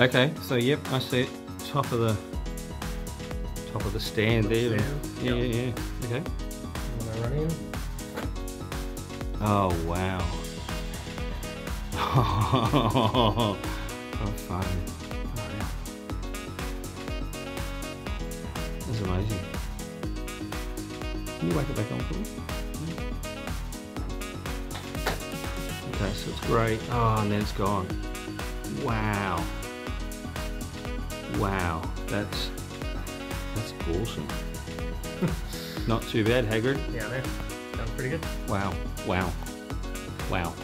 Okay, so yep, I see it. Top of the top of the stand there. Yeah, yep. yeah, yeah. Okay. When I run in, Oh wow. oh fun. Oh, yeah. That's amazing. Can you wake it back on for me? Okay, so it's great. Oh, and then it's gone. Wow. Wow. That's that's awesome. Not too bad, Hagrid. yeah, there. Sounds pretty good. Wow. Wow. Wow.